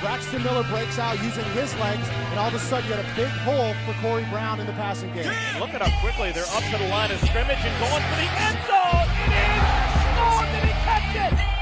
Braxton Miller breaks out using his legs, and all of a sudden you had a big hole for Corey Brown in the passing game. Look at how quickly they're up to the line of scrimmage and going for the end zone. It is! Oh, did he catch it?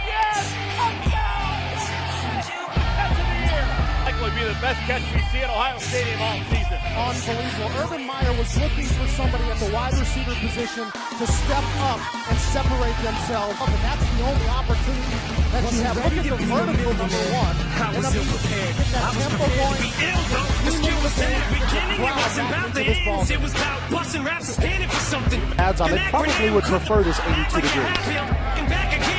Be the best catch we see at Ohio Stadium all season. Unbelievable. Urban Meyer was looking for somebody at the wide receiver position to step up and separate themselves, and that's the only opportunity that you have. Look at the vertical number one. I was ill prepared. That I was tempo prepared going. to be ill though. The skill was there at the beginning. It wasn't about the ends. It was about busting raps and standing for something. Ads on. They probably would prefer this 82 degrees.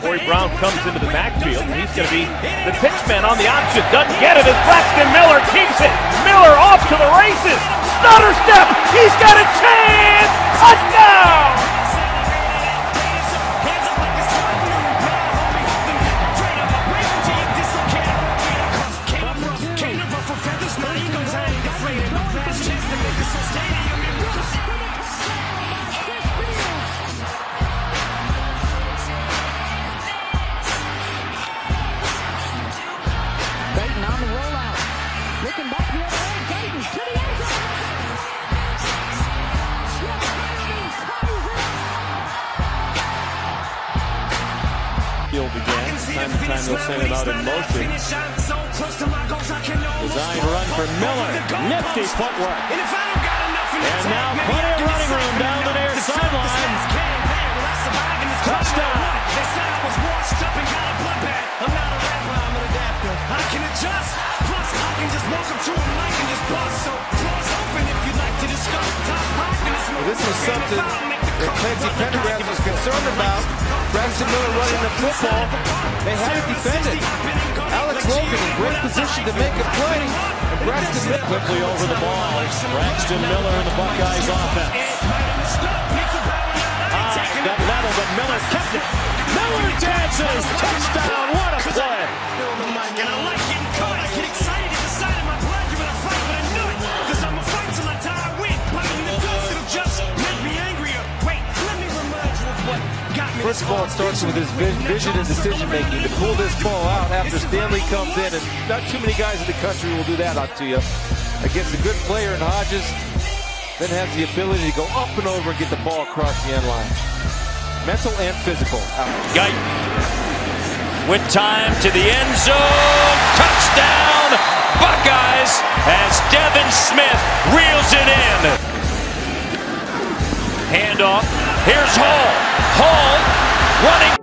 Corey Brown comes into the backfield. And he's going to be the pitch man on the option. Doesn't get it as Braxton Miller keeps it. Miller off to the races. Stutter step. He's got a chance. Touchdown. Time they'll send it out in motion. Design run for Miller. Nifty footwork. And now plenty of running room down the near sideline. Touchdown. I was up and got a bloodbath. I'm not a I'm an adapter. I can adjust. Plus, I can just walk up to a mic and just. So, open if you'd like to discuss. This was something that Clancy Pendergast was concerned about. Braxton Miller running the football. They had it defended. Alex Logan in great position to make a play. And Braxton Miller Quickly over the ball. Braxton Miller and the Buckeyes offense. High, got level, but Miller kept it. Miller dances. First of all, it starts with his vision and decision making to pull this ball out after Stanley comes in, and not too many guys in the country will do that out to you. Against a good player in Hodges, then has the ability to go up and over and get the ball across the end line. Mental and physical. Guiton with time to the end zone. Touchdown, Buckeyes, as Devin Smith reels it in. Handoff. Here's. Hall running.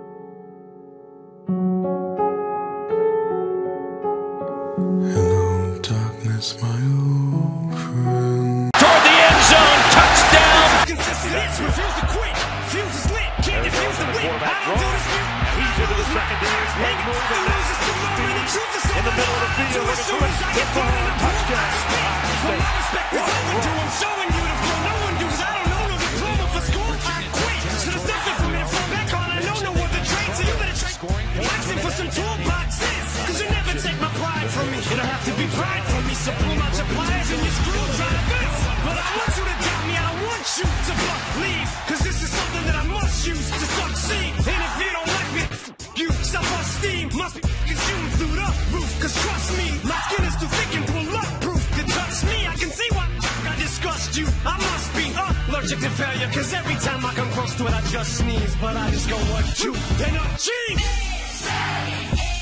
Believe. Cause this is something that I must use to succeed. And if you don't like me, you self-esteem must be consumed through the roof. Cause trust me, my skin is too thick and bulletproof to touch me. I can see why I disgust you. I must be allergic to failure. Cause every time I come close to it, I just sneeze. But I just go one, two, then a cheese.